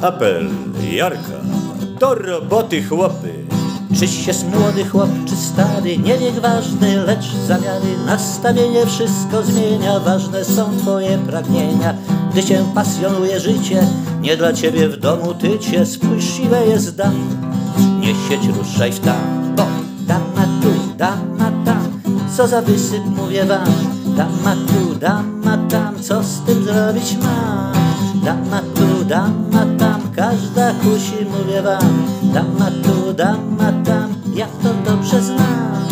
Apel Jarka. Do roboty chłopy. Czyś jest młody chłop czy stary, nie wiek ważny, lecz zamiary, nastawienie wszystko zmienia, ważne są twoje pragnienia. Gdy cię pasjonuje życie, nie dla ciebie w domu tycie, spójrz ile jest dam, nie sieć ruszaj w tam, bo dama tu, dama tam, co za wysyp mówię wam, dama tu, dama tam, co z tym zrobić mam, dama tu, dama każda kusi mówię wam, dama tu, dama tam, ja to dobrze znam.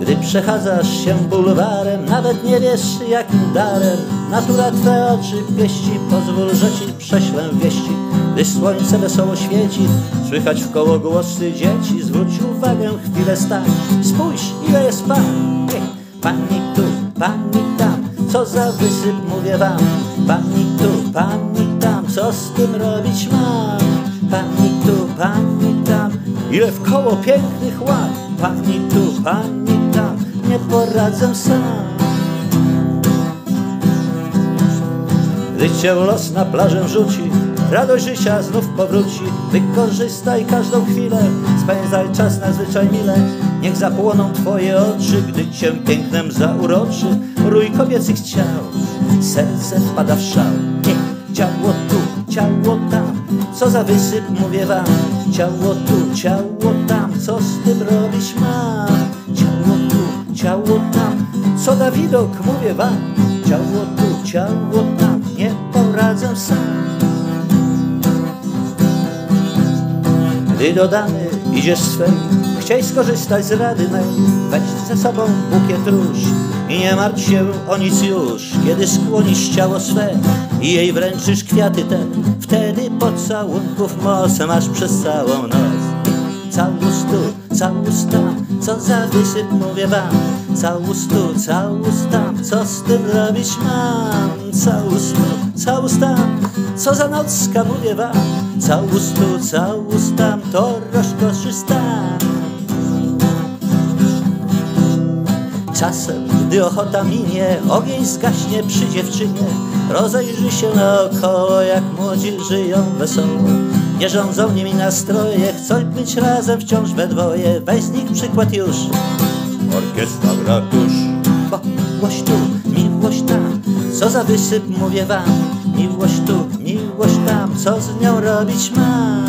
Gdy przechadzasz się bulwarem, nawet nie wiesz jakim darem. Natura twe oczy pieści, pozwól, że ci prześlę wieści. Gdy słońce wesoło świeci, słychać w koło głosy dzieci. Zwróć uwagę, chwilę stań, spójrz ile jest pan Pani tu, pani tam, co za wysyp mówię wam Pani tu, pani tam, co z tym robić mam Pani tu, pani tam, ile w koło pięknych ław Pani tu, pani tam, nie poradzę sam. Gdy cię los na plażę rzuci Radość życia znów powróci. Wykorzystaj każdą chwilę Spędzaj czas nadzwyczaj mile. Niech zapłoną twoje oczy Gdy cię pięknem zauroczy. Rój kobiecych ciał Serce wpada w szał ciało tu, ciało tam. Co za wysyp mówię wam. Ciało tu, ciało tam. Co z tym robić mam Ciało tu, ciało tam. Co da widok mówię wam. Ciało tu, ciało tam. Nie poradzę sam. Gdy do damy idziesz swej Chciej skorzystać z rady mej. Weź ze sobą bukiet róż I nie martw się o nic już. Kiedy skłonisz ciało swe I jej wręczysz kwiaty te Wtedy pocałunków moc Masz przez całą noc. Całus tu, całus tam Co za wysyp mówię wam. Całus tu, całus tam Co z tym robić mam? Całus tu, całus tam Co za nocka mówię wam. Całus tu, tam To rozkoszy stan Czasem, gdy ochota minie, ogień zgaśnie przy dziewczynie. Rozejrzy się naokoło, jak młodzi żyją wesoło. Nie rządzą nimi nastroje, chcą być razem wciąż we dwoje. Weź z nich przykład już, Orkiestra gra tuż. bo miłość tu, miłość tam. Co za wysyp mówię wam, miłość tu, miłość tam. Co z nią robić mam?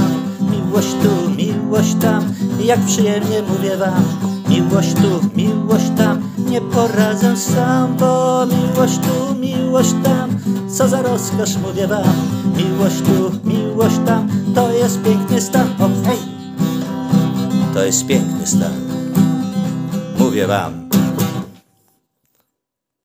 Miłość tu, miłość tam. Jak przyjemnie mówię wam, miłość tu, miłość tam. Nie poradzę sam, bo miłość tu, miłość tam. Co za rozkosz mówię wam, miłość tu, miłość tam. To jest piękny stan, o hej! To jest piękny stan, mówię wam.